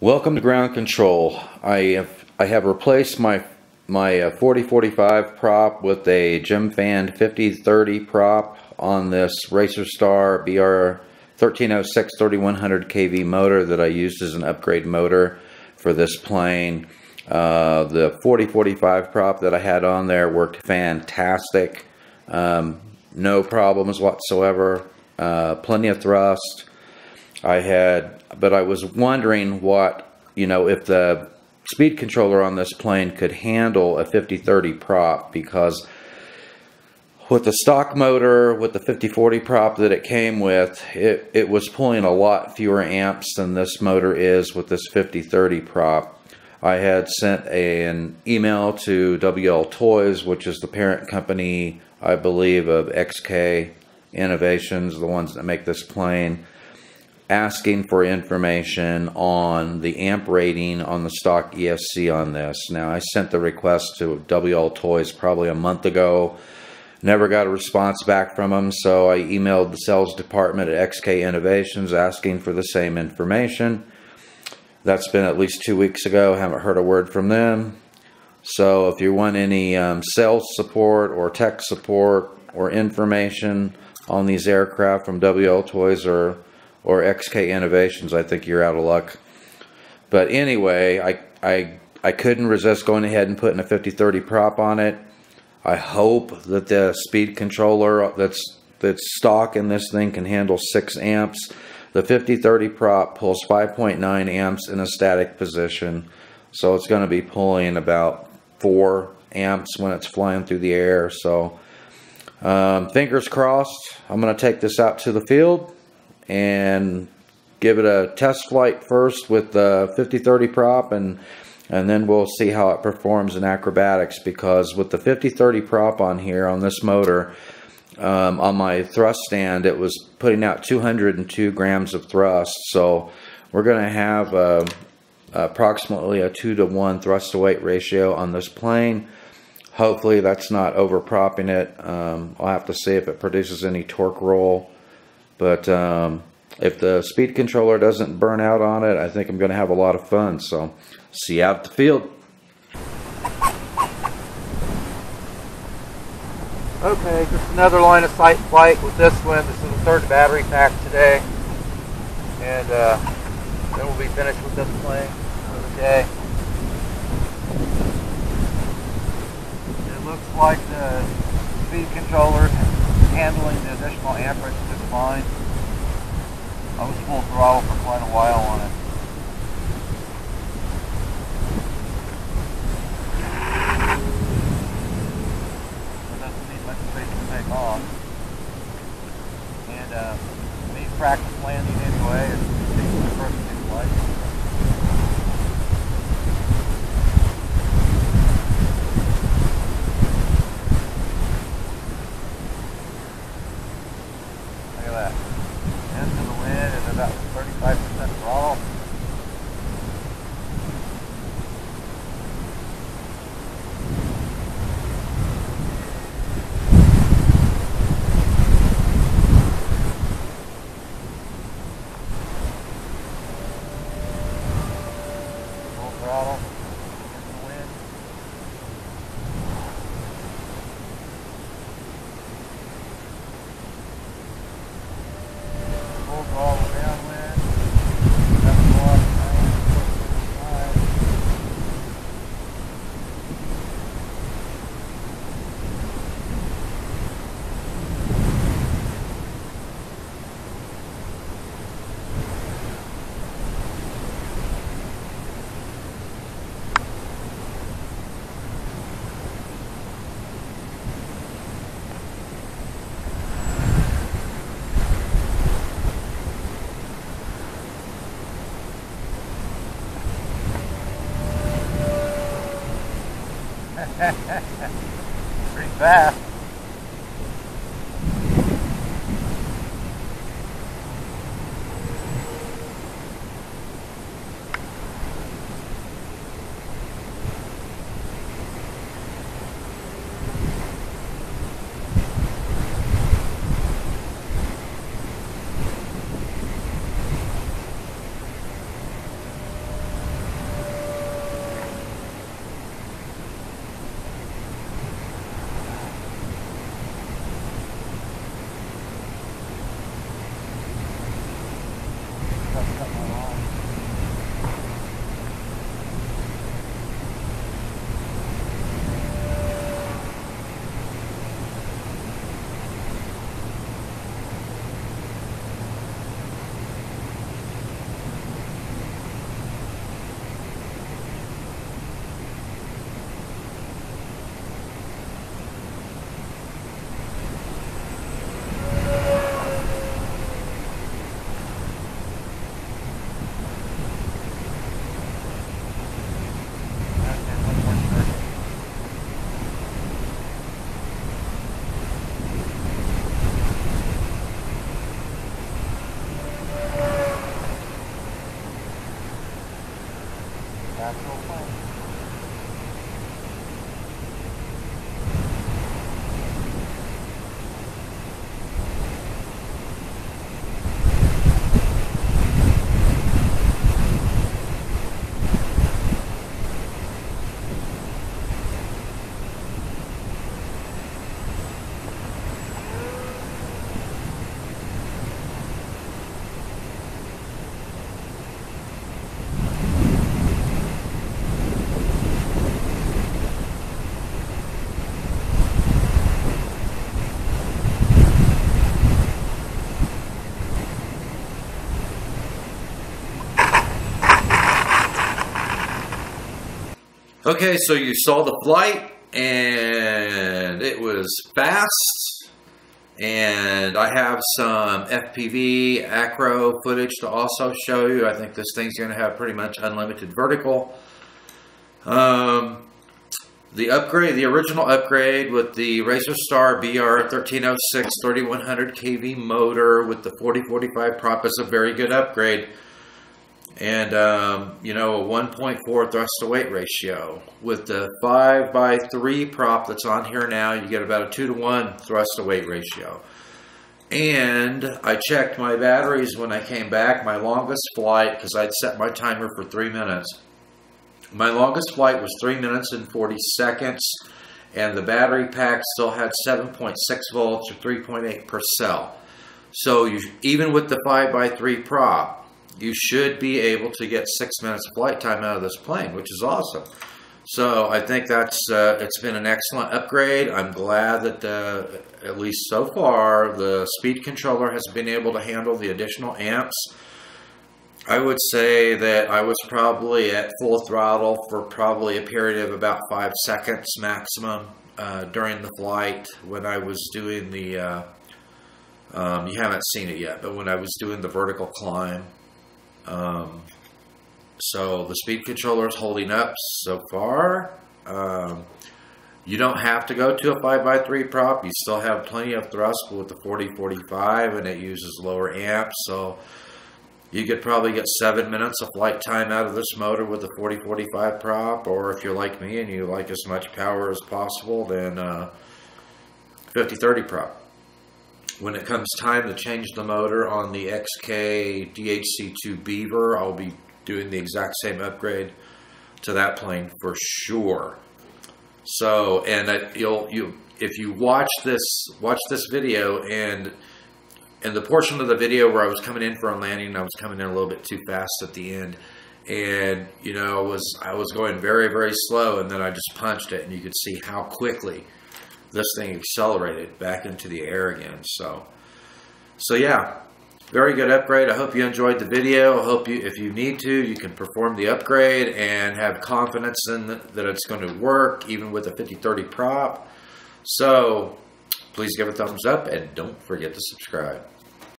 Welcome to Ground Control. I have I have replaced my my uh, 4045 prop with a Gemfan 5030 prop on this Racerstar BR 1306 3100 kV motor that I used as an upgrade motor for this plane. Uh, the 4045 prop that I had on there worked fantastic. Um, no problems whatsoever. Uh, plenty of thrust. I had, but I was wondering what, you know, if the speed controller on this plane could handle a 5030 prop because with the stock motor, with the 5040 prop that it came with, it, it was pulling a lot fewer amps than this motor is with this 5030 prop. I had sent a, an email to WL Toys, which is the parent company, I believe, of XK Innovations, the ones that make this plane, asking for information on the amp rating on the stock ESC on this. Now, I sent the request to WL Toys probably a month ago. Never got a response back from them, so I emailed the sales department at XK Innovations asking for the same information. That's been at least two weeks ago. Haven't heard a word from them. So if you want any um, sales support or tech support or information on these aircraft from WL Toys or or XK Innovations, I think you're out of luck. But anyway, I I I couldn't resist going ahead and putting a 5030 prop on it. I hope that the speed controller that's that's stock in this thing can handle 6 amps. The 5030 prop pulls 5.9 amps in a static position. So it's going to be pulling about 4 amps when it's flying through the air. So um, fingers crossed. I'm going to take this out to the field and give it a test flight first with the 50-30 prop and and then we'll see how it performs in acrobatics because with the 50-30 prop on here on this motor um, on my thrust stand it was putting out 202 grams of thrust. So we're going to have uh, approximately a 2 to 1 thrust to weight ratio on this plane. Hopefully that's not over propping it. Um, I'll have to see if it produces any torque roll but um, if the speed controller doesn't burn out on it I think I'm going to have a lot of fun so see you out the field Okay, just another line of sight flight with this one. This is the third battery pack today. And uh, then we'll be finished with this plane for the day. It looks like the speed controller handling the additional amperage just fine. I was full throttle for quite a while on it. take off. And uh, me practice landing anyway. It's my first big flight. Look at that. Into the wind and about 35% throttle. Full throttle. Into the wind. Full throttle downwind. Seven knots, nine, five. Pretty fast. Actual plane. Okay, so you saw the flight and it was fast. And I have some FPV acro footage to also show you. I think this thing's going to have pretty much unlimited vertical. Um, the upgrade, the original upgrade with the Racerstar BR 1306 3100 kV motor with the 4045 prop is a very good upgrade and um, you know a 1.4 thrust to weight ratio. With the 5 by 3 prop that's on here now you get about a 2 to 1 thrust to weight ratio. And I checked my batteries when I came back. My longest flight because I'd set my timer for 3 minutes. My longest flight was 3 minutes and 40 seconds and the battery pack still had 7.6 volts or 3.8 per cell. So you, even with the 5 by 3 prop you should be able to get six minutes of flight time out of this plane, which is awesome. So I think that's uh, it's been an excellent upgrade. I'm glad that uh, at least so far the speed controller has been able to handle the additional amps. I would say that I was probably at full throttle for probably a period of about five seconds maximum uh, during the flight when I was doing the. Uh, um, you haven't seen it yet, but when I was doing the vertical climb, um, so the speed controller is holding up so far. Um, you don't have to go to a 5x3 prop. You still have plenty of thrust with the 4045 and it uses lower amps. So you could probably get seven minutes of flight time out of this motor with the 4045 prop. Or if you're like me and you like as much power as possible, then uh, 5030 prop when it comes time to change the motor on the XK DHC2 Beaver, I'll be doing the exact same upgrade to that plane for sure. So, and you'll you if you watch this watch this video and and the portion of the video where I was coming in for a landing, I was coming in a little bit too fast at the end, and you know was I was going very very slow, and then I just punched it, and you could see how quickly this thing accelerated back into the air again. So, so yeah, very good upgrade. I hope you enjoyed the video. I hope you, if you need to, you can perform the upgrade and have confidence in the, that it's going to work, even with a 5030 prop. So, please give a thumbs up and don't forget to subscribe.